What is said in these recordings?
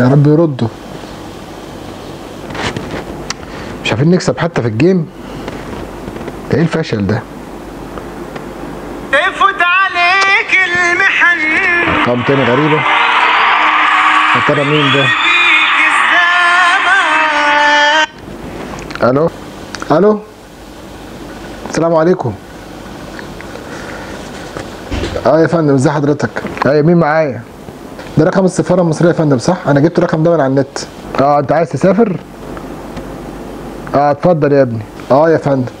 يا رب يردوا. مش عارفين نكسب حتى في الجيم؟ ده إيه الفشل ده؟ تفوت عليك المحن. طب تاني غريبة. يا ترى مين ده؟ ألو؟ ألو؟ السلام عليكم. آه يا فندم ازي حضرتك؟ أيوه مين معايا؟ ده رقم السفارة المصرية يا فندم صح؟ أنا جبت الرقم ده من على النت. آه أنت عايز تسافر؟ آه اتفضل يا ابني. آه يا فندم.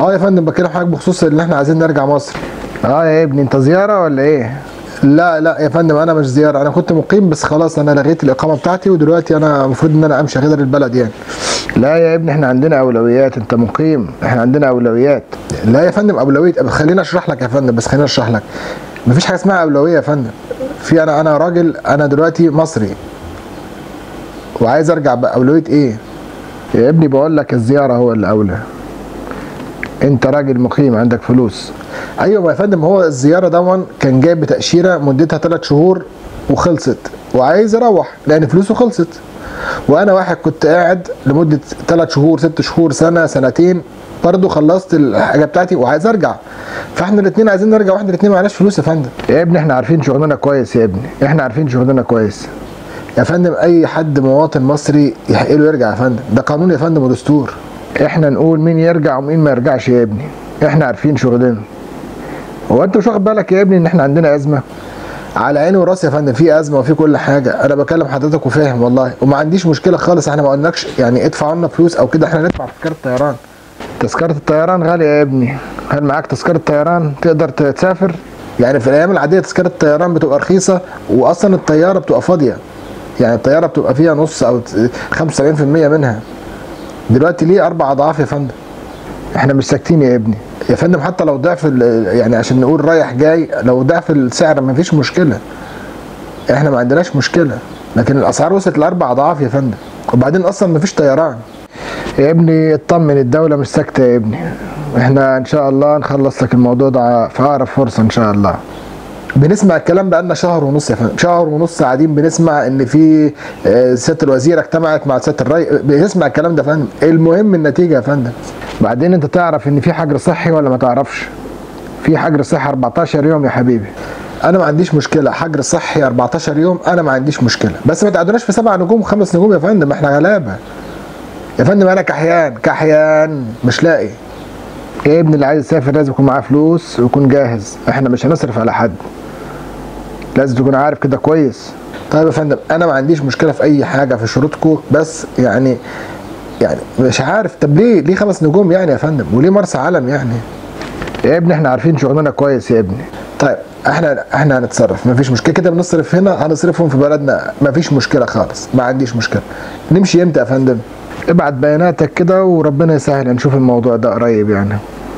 آه يا فندم بكلم حضرتك بخصوص إن إحنا عايزين نرجع مصر. آه يا ابني أنت زيارة ولا إيه؟ لا لا يا فندم أنا مش زيارة. أنا كنت مقيم بس خلاص أنا لغيت الإقامة بتاعتي ودلوقتي أنا المفروض إن أنا أمشي غير البلد يعني. لا يا ابني إحنا عندنا أولويات. أنت مقيم إحنا عندنا أولويات. لا يا فندم أولوية. خليني أشرح لك يا فندم بس خليني أشرح لك. مفيش حاجة اسمها أولوية يا فندم. في أنا أنا راجل أنا دلوقتي مصري. وعايز ارجع باولويه إيه؟ يا ابني بقول لك الزيارة هو الاولى انت راجل مقيم عندك فلوس. أيوه يا فندم هو الزيارة دون كان جايب بتأشيرة مدتها 3 شهور وخلصت. وعايز أروح لأن فلوسه خلصت. وأنا واحد كنت قاعد لمدة 3 شهور 6 شهور سنة سنتين برضه خلصت الحاجة بتاعتي وعايز ارجع. فاحنا الاثنين عايزين نرجع وإحنا الاثنين معناش فلوس يا فندم. يا ابني إحنا عارفين شغلنا كويس يا ابني. إحنا عارفين شغلنا كويس. يا فندم أي حد مواطن مصري يحق له يرجع يا فندم. ده قانون يا فندم ودستور. إحنا نقول مين يرجع ومين ما يرجعش يا ابني. إحنا عارفين شغلنا. هو انت مش واخد بالك يا ابني ان إحنا عندنا أزمة؟ على عيني وراسي يا فندم في أزمة وفي كل حاجة. أنا بكلم حضرتك وفاهم والله. وما عنديش مشكلة خالص إحنا ما قلناكش يعني ادفع لنا فلوس أو كده إحنا ندفع تذكره الطيران تذكرة الطيران؟ غالية يا ابني. هل معاك تذكرة طيران؟ تقدر تسافر؟ يعني في الأيام العادية تذكرة الطيران بتبقى رخيصة واصلا الطيارة بتبقى فاضية. يعني الطيارة بتبقى فيها نص أو 75% منها. دلوقتي ليه أربع أضعاف يا فندم؟ إحنا مش ساكتين يا ابني. يا فندم حتى لو ضعف يعني عشان نقول رايح جاي لو ضعف السعر ما فيش مشكلة. إحنا ما عندناش مشكلة. لكن الأسعار وصلت لأربع أضعاف يا فندم. وبعدين أصلا ما فيش طيران. يا ابني اطمن الدولة مش ساكتة يا ابني. إحنا ان شاء الله نخلص لك الموضوع ده في أقرب فرصة إن شاء الله. بنسمع الكلام بقالنا شهر ونص يا فندم. شهر ونص قاعدين بنسمع إن في سياده الوزيرة اجتمعت مع سياده الرئيس. بنسمع الكلام ده يا فندم. المهم النتيجة يا فندم. بعدين أنت تعرف إن في حجر صحي ولا ما تعرفش؟ في حجر صحي 14 يوم يا حبيبي. أنا ما عنديش مشكلة. حجر صحي 14 يوم أنا ما عنديش مشكلة. بس ما تعدوناش في سبع نجوم وخمس نجوم يا فندم. إحنا غلابة. يا فندم أنا كحيان كحيان مش لاقي. يا ابني اللي عايز يسافر؟ لازم يكون معاه فلوس ويكون جاهز. إحنا مش هنصرف على حد. لازم تكون عارف كده كويس. طيب يا فندم أنا ما عنديش مشكلة في أي حاجة في شروطكم بس يعني يعني مش عارف. طب ليه؟ ليه خمس نجوم يعني يا فندم؟ وليه مرسى علم يعني؟ يا ابني إحنا عارفين شغلنا كويس يا ابني. طيب إحنا إحنا هنتصرف. مفيش مشكلة. كده بنصرف هنا هنصرفهم في بلدنا. مفيش مشكلة خالص. ما عنديش مشكلة. نمشي إمتى يا فندم؟ ابعت بياناتك كده وربنا يسهل. نشوف الموضوع ده قريب يعني.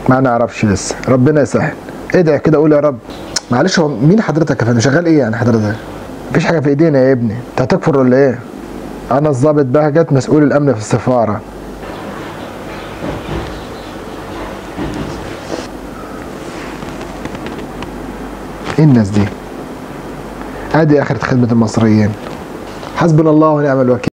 ما نعرفش لسه. ربنا يسهل. ادعي كده؟ قول يا رب. معلش هو مين حضرتك يا فندم؟ شغال إيه يعني حضرتك؟ مفيش حاجة في ايدينا يا ابني. انت هتكفر ولا إيه؟ أنا الضابط بهجت مسؤول الامن في السفارة. إيه الناس دي؟ ادي اخرة خدمة المصريين. حسبنا الله ونعم الوكيل.